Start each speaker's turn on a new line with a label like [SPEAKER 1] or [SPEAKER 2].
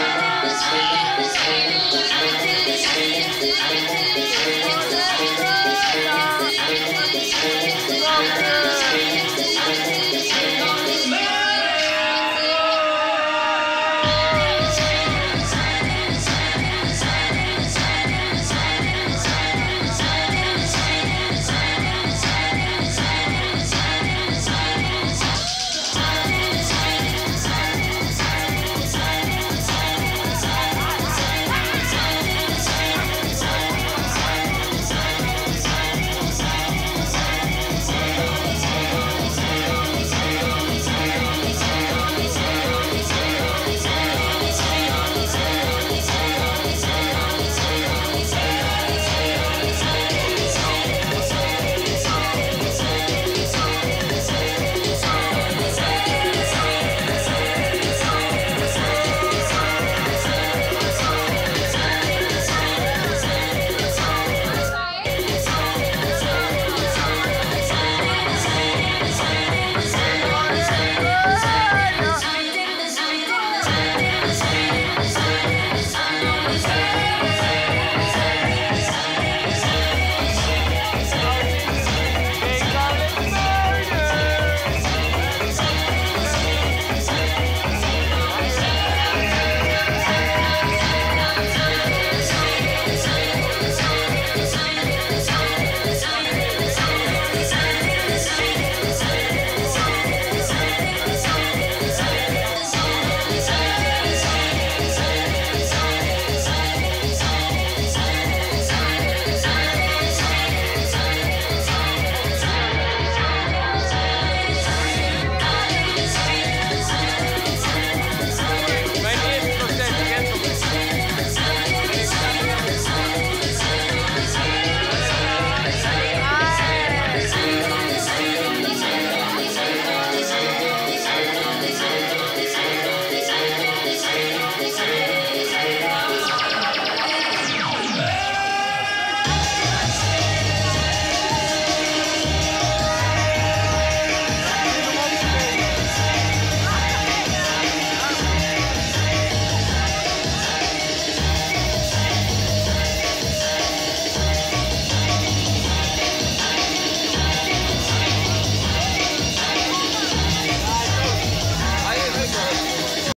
[SPEAKER 1] It's me, it's me, it's me.